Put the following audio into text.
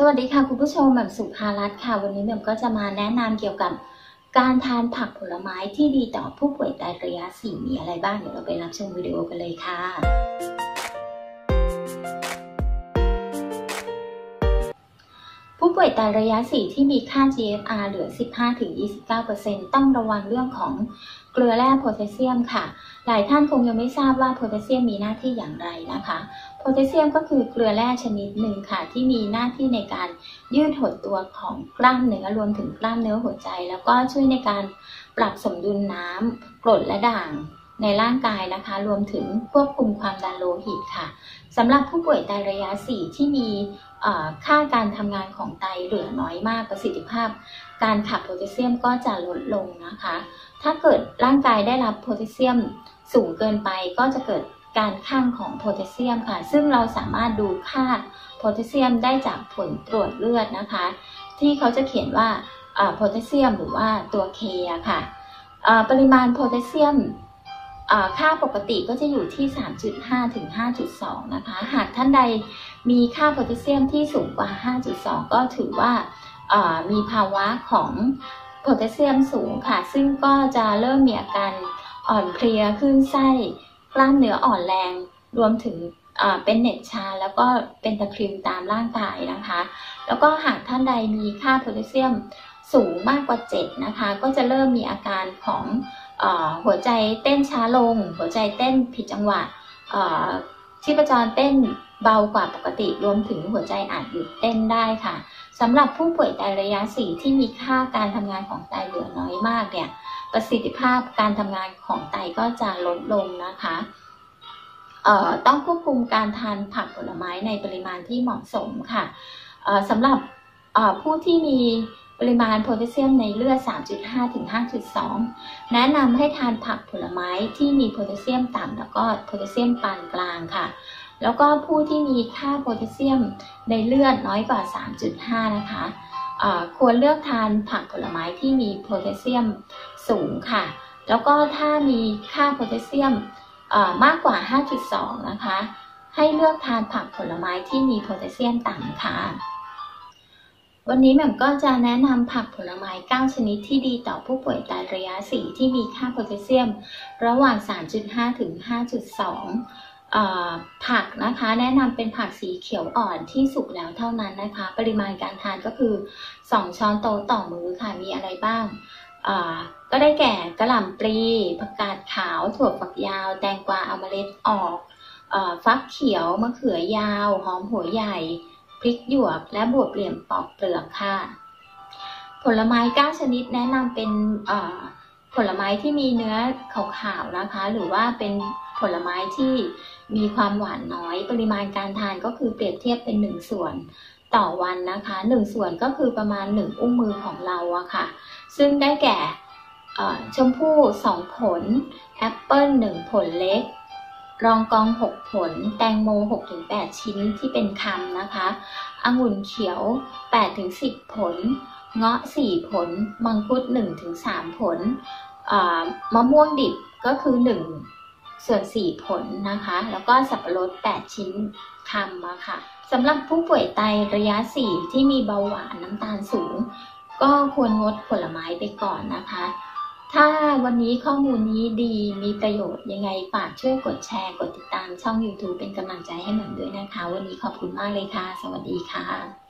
สวัสดีค่ะคุณผู้ชมแบบสุภารัตน์ค่ะ วันนี้แบบก็จะมาแนะนำเกี่ยวกับการทานผักผลไม้ที่ดีต่อผู้ป่วยไตระยะสี่มีอะไรบ้างเดี๋ยวเราไปรับชมวิดีโอกันเลยค่ะ ผู้ป่วยไตระยะสี่ที่มีค่า GFR เหลือ 15-29%ต้องระวังเรื่องของ เกลือแร่โพแทสเซียมค่ะ หลายท่านคงยังไม่ทราบว่าโพแทสเซียมมีหน้าที่อย่างไรนะคะ โพแทสเซียมก็คือเกลือแร่ชนิดหนึ่งค่ะ ที่มีหน้าที่ในการยืดหดตัวของกล้ามเนื้อรวมถึงกล้ามเนื้อหัวใจ แล้วก็ช่วยในการปรับสมดุลน้ำกรดและด่าง ในร่างกายนะคะ รวมถึงควบคุมความดันโลหิตค่ะสำหรับผู้ป่วยไตระยะ 4 ที่มีค่าการทำงานของไตเหลือน้อยมากประสิทธิภาพ การขับโพแทสเซียมก็จะลดลงนะคะ ถ้าเกิดร่างกายได้รับโพแทสเซียมสูงเกินไปก็จะเกิดการคั่งของโพแทสเซียมค่ะ ซึ่งเราสามารถดูค่าโพแทสเซียมได้จากผลตรวจเลือดนะคะ ที่เขาจะเขียนว่าโพแทสเซียมหรือว่าตัว K ค่ะปริมาณโพแทสเซียม ค่าปกติก็จะอยู่ที่ 3.5 ถึง 5.2 นะคะ หากท่านใดมีค่าโพแทสเซียมที่สูงกว่า 5.2 ก็ถือว่ามีภาวะของโพแทสเซียมสูงค่ะ ซึ่งก็จะเริ่มมีอาการอ่อนเพลียขึ้นไส้กล้ามเนื้ออ่อนแรง รวมถึงเป็นเน็ตชา แล้วก็เป็นตะคริวตามร่างกายนะคะ แล้วก็หากท่านใดมีค่าโพแทสเซียมสูงมากกว่า 7 นะคะ ก็จะเริ่มมีอาการของ หัวใจเต้นช้าลง หัวใจเต้นผิดจังหวะชีพจรเต้นเบากว่าปกติรวมถึงหัวใจอาจหยุดเต้นได้ค่ะสำหรับผู้ป่วยไตระยะสี่ที่มีค่าการทำงานของไตเหลือน้อยมากเนี่ยประสิทธิภาพการทำงานของไตก็จะลดลงนะคะต้องควบคุมการทานผักผลไม้ในปริมาณที่เหมาะสมค่ะสำหรับผู้ที่มี ปริมาณโพแทสเซียมในเลือด 3.5 ถึง 5.2 แนะนำให้ทานผักผลไม้ที่มีโพแทสเซียมต่ำแล้วก็โพแทสเซียมปานกลางค่ะ แล้วก็ผู้ที่มีค่าโพแทสเซียมในเลือดน้อยกว่า 3.5 นะคะควรเลือกทานผักผลไม้ที่มีโพแทสเซียมสูงค่ะ แล้วก็ถ้ามีค่าโพแทสเซียมมากกว่า 5.2 นะคะ ให้เลือกทานผักผลไม้ที่มีโพแทสเซียมต่ำค่ะ วันนี้แหม่มก็จะแนะนำผักผลไม้ 9 ชนิดที่ดีต่อผู้ป่วยไตระยะ 4 ที่มีค่าโพแทสเซียม ระหว่าง 3.5 ถึง 5.2 ผักนะคะแนะนำเป็นผักสีเขียวอ่อนที่สุกแล้วเท่านั้นนะคะ ปริมาณการทานก็คือ 2 ช้อนโต๊ะต่อมื้อค่ะ มีอะไรบ้าง ก็ได้แก่กระหล่ำปลีผักกาดขาวถั่วฝักยาว แตงกวาเอาเมล็ดออกฟักเขียวมะเขือยาว หอมหัวใหญ่ พริกหยวก และบวบเหลี่ยมปอกเปลือกค่ะ ผลไม้ 9 ชนิดแนะนำเป็นผลไม้ที่มีเนื้อขาวๆนะคะ หรือว่าเป็นผลไม้ที่มีความหวานน้อย ปริมาณการทานก็คือเปรียบเทียบเป็น 1 ส่วนต่อวันนะคะ 1 ส่วนก็คือประมาณ 1 อุ้งมือของเราอะค่ะ ซึ่งได้แก่ชมพู่ 2 ผล แอปเปิล1ผลเล็ก รองกอง 6 ผล แตงโม 6-8 ชิ้นที่เป็นคำนะคะองุ่นเขียว 8-10 ผล เงาะ 4 ผล มังคุด 1-3 ผลมะม่วงดิบก็คือ 1 ส่วน 4 ผลนะคะ แล้วก็สับปะรด 8 ชิ้นคำมาค่ะสำหรับผู้ป่วยไตระยะ 4 ที่มีเบาหวานน้ำตาลสูง ก็ควรงดผลไม้ไปก่อนนะคะ ถ้าวันนี้ข้อมูลนี้ดีมีประโยชน์ยังไงฝากช่วยกดแชร์ กดติดตามช่อง YouTube เป็นกำลังใจให้หมือนด้วยนะคะ วันนี้ขอบคุณมากเลยค่ะ สวัสดีค่ะ